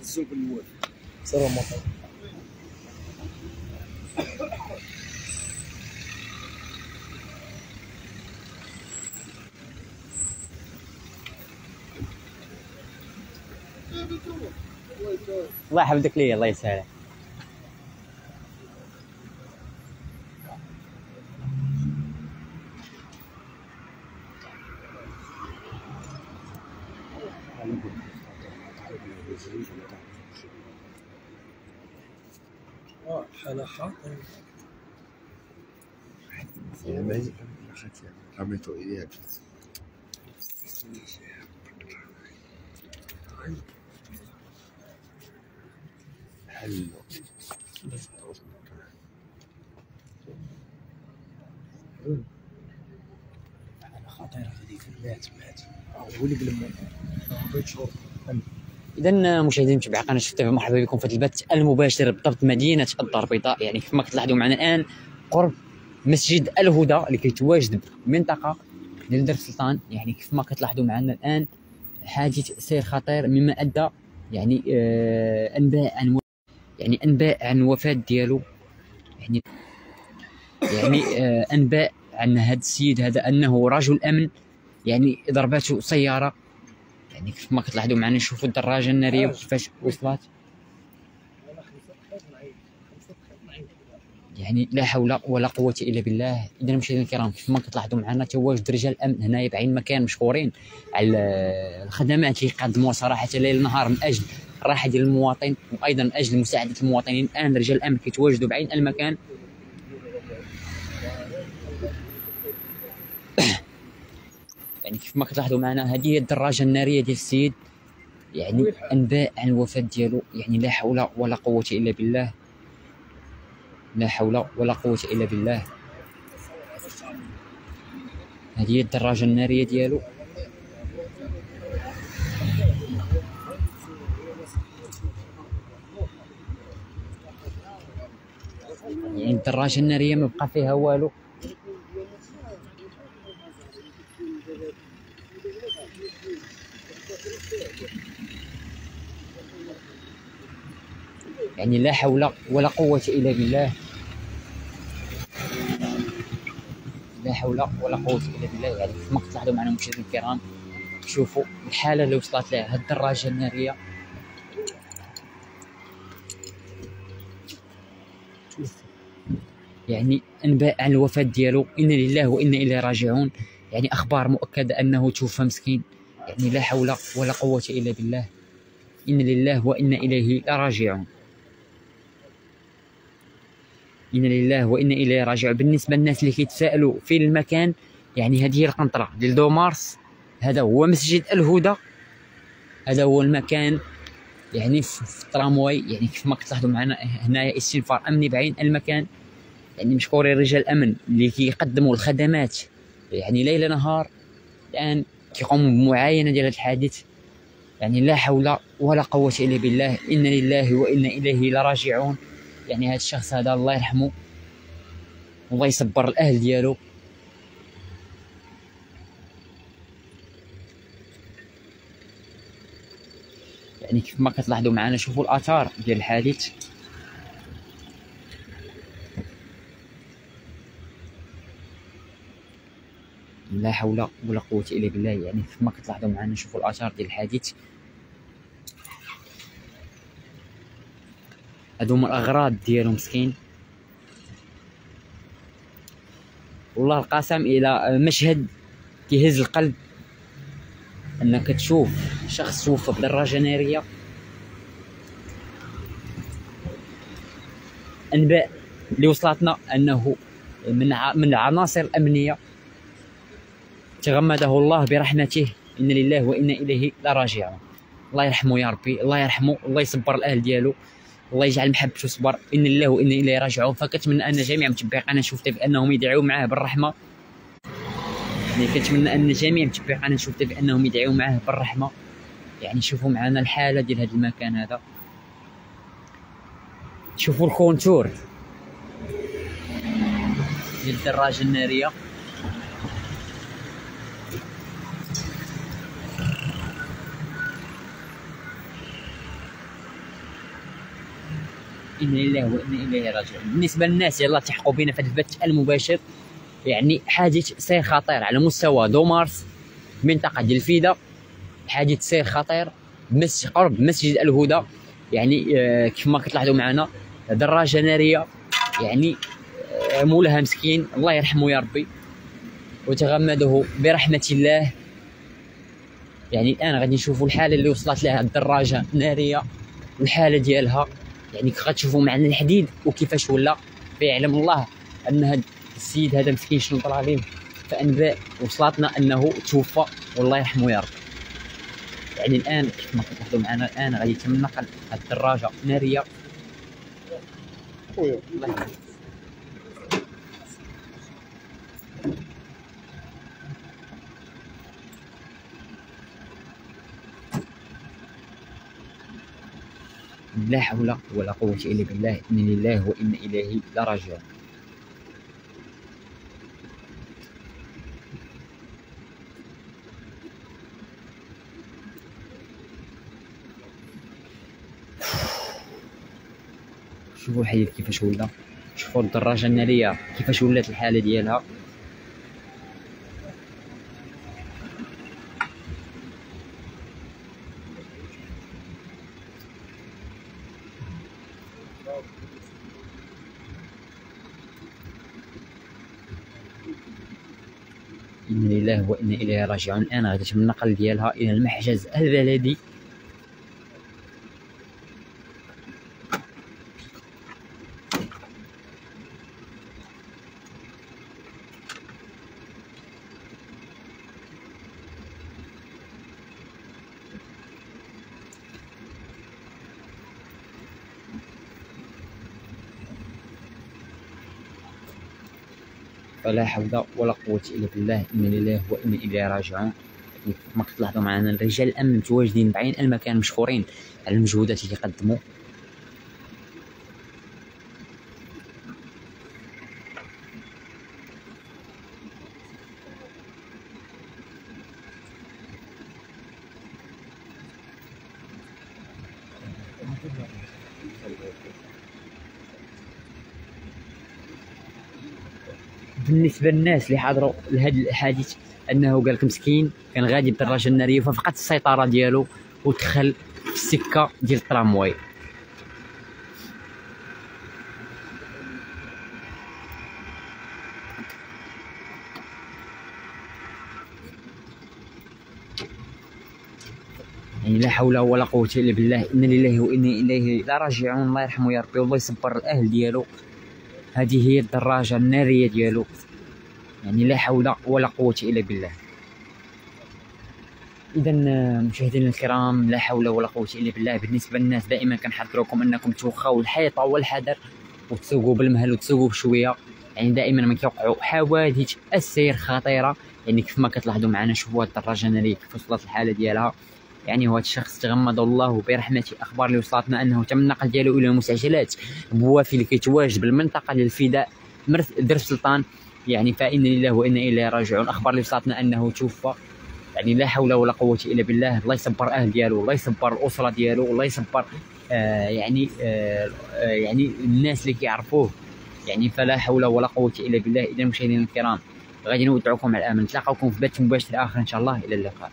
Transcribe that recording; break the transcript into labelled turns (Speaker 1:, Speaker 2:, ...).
Speaker 1: الزوب الوالد
Speaker 2: سلام عليكم.
Speaker 3: الله يحفظك لي الله يسهل
Speaker 2: آه حالة حاضر
Speaker 1: رميته اياك حلو
Speaker 2: خطيرة هذيك مات مات هو اللي قلب بغيت شهور
Speaker 3: إذا مشاهدينا متابعي قناة شفتها مرحبا بكم في البث المباشر بضبط مدينة الدار البيضاء. يعني كما كتلاحظوا معنا الآن قرب مسجد الهدى اللي كيتواجد بمنطقه ديال دير السلطان يعني كيف ما كتلاحظوا معنا الآن حادث سير خطير مما أدى يعني آه أنباء عن يعني أنباء عن وفاة ديالو. يعني يعني آه أنباء عن هذا السيد هذا أنه رجل أمن. يعني ضربته سيارة. يعني كيف ما كتلاحظوا معنا نشوفوا الدراجه الناريه وكيفاش وصلت. يعني لا حول ولا قوة إلا بالله. إذا مشاهدينا الكرام كيف ما كتلاحظوا معنا تواجد رجال الأمن هنايا بعين مكان مشكورين على الخدمات اللي قدموها صراحة ليل نهار من أجل الراحة ديال المواطن وأيضا من أجل مساعدة المواطنين. الآن رجال الأمن كيتواجدوا بعين المكان. يعني كيف ما كتلاحظوا معنا هذه هي الدراجة النارية ديال السيد. يعني أنباء عن الوفاة ديالو. يعني لا حول ولا قوة إلا بالله. لا حول ولا قوة إلا بالله. هذه هي الدراجة النارية ديالو. يعني الدراجة النارية ما بقى فيها والو. يعني لا حول ولا قوة إلا بالله. لا حول ولا قوة إلا بالله. يعني كما كتلاحظوا معنا المشاهدين الكرام شوفوا الحالة اللي وصلت لها هاد الدراجة النارية. يعني أنباء عن الوفاة ديالو إنا لله وإنا إليه راجعون. يعني أخبار مؤكدة أنه توفى مسكين. يعني لا حول ولا قوة إلا بالله. إنا لله وإنا إليه لراجعون إنا لله وإنا إليه راجعون. بالنسبة للناس اللي كيتسائلوا في المكان يعني هذه هي القنطرة ديال دو مارس. هذا هو مسجد الهدى. هذا هو المكان يعني في في الترامواي يعني كيف ما كتلاحظوا معنا هنايا استنفار أمني بعين المكان. يعني مشكورين رجال الامن اللي كيقدموا الخدمات يعني ليل نهار الآن كيقوموا بمعاينة ديال هذا الحادث. يعني لا حول ولا قوة إلا بالله. إنا لله وإنا إليه لراجعون. يعني هذا الشخص هذا الله يرحمه والله يصبر الأهل ديالو. يعني كيف ما كتلاحظوا معنا شوفوا الآثار ديال الحادث. لا حول ولا قوة إلا بالله يعني كيف ما كتلاحظوا معنا نشوفوا الآثار ديال الحادث. هادو هما الأغراض ديالو مسكين. والله القسم إلى مشهد كيهز القلب. أنك تشوف شخص توفى بدراجه ناريه انباء اللي وصلتنا أنه من. من العناصر الأمنية. تغمده الله برحمته. إن لله وأنا إليه لراجعون. الله يرحمه يا ربي. الله يرحمه. الله يصبر الأهل ديالو. الله يجعل محبته صبر إن لله وأنا إليه راجعون. فكنتمنى أن جميع متبعي قناه شفتها بانهم يدعوا معاه بالرحمة. يعني كنتمنى أن جميع متبعي قناه شفتها بانهم يدعوا معاه بالرحمة. يعني شوفوا معنا الحالة ديال هذا المكان هذا. شوفوا الكونتور. ديال الدراجة النارية. إنا لله وأنا إليه راجعون. بالنسبة للناس يلا تحقوا بنا في البث المباشر. يعني حادث سير خطير على مستوى دومارس منطقة ديال الفيدا حادث سير خطير مسجد قرب مسجد الهدى. يعني آه، كيف ما كتلاحظوا معنا دراجة نارية. يعني آه، مولاها مسكين. الله يرحمه يا ربي. وتغمده برحمة الله. يعني الآن غادي نشوفوا الحالة اللي وصلت لها الدراجة نارية والحالة ديالها. يعني غتشوفوا معنا الحديد وكيفاش ولا فيعلم الله أن هذا السيد هذا مسكين شنو طرا عليه. فانباء وصلتنا أنه توفى والله يرحمه يا رب. يعني الآن كيف ما كتلاحظوا معنا الآن غادي يتم نقل هذه الدراجة نارية.
Speaker 1: خويا.
Speaker 3: الله يرحمه. لا حول ولا قوة إلا بالله. إن لله وإنا إليه لراجعون. شوفوا الحديد كيفاش ولا شوفوا الدراجة النارية. كيفاش ولات الحالة ديالها. لله وإنا إليه راجعون. الآن غادي يتم النقل ديالها إلى المحجز البلدي. فلا حول ولا قوة إلا بالله إنا لله وإنا إليه راجعون. كما كتلاحظوا معنا رجال الأمن متواجدين بعين المكان مشكورين على المجهودات اللي قدموا. بالنسبة للناس اللي حضروا لهذا الحادث أنه قال لك مسكين كان غادي بالدراجه الناريه ففقد السيطرة ديالو ودخل في السكة ديال الترامواي. يعني لا حول ولا قوة إلا بالله. إن لله وإنا إليه لا راجعون. الله يرحمه يا ربي والله يصبر الأهل ديالو. هذه هي الدراجة النارية ديالو. يعني لا حول ولا قوة إلا بالله. إذا مشاهدينا الكرام لا حول ولا قوة إلا بالله. بالنسبة للناس دائما كنحذركم أنكم توخاو الحيطة والحذر وتسوقوا بالمهل وتسوقوا بشوية. يعني دائما ما كيوقعوا حوادث السير خطيرة. يعني كيف ما كتلاحظوا معنا شوفوا هاد الدراجة النارية كيف وصلت الحالة ديالها. يعني هو الشخص تغمد الله برحمته أخبار اللي وصلتنا أنه تم النقل ديالو إلى المستعجلات بوافي اللي كيتواجد بالمنطقة ديال الفداء مرث درب سلطان. يعني فإن لله وإنا إليه راجعون. أخبار اللي وصلتنا أنه توفى. يعني لا حول ولا قوة إلا بالله. الله يصبر أهل ديالو الله يصبر الأسرة ديالو الله يصبر آه يعني آه آه يعني الناس اللي كيعرفوه. يعني فلا حول ولا قوة إلا بالله. إذا مشاهدينا الكرام غادي نودعكم على الأمل نتلاقاوكم في بث مباشر آخر إن شاء الله. إلى اللقاء.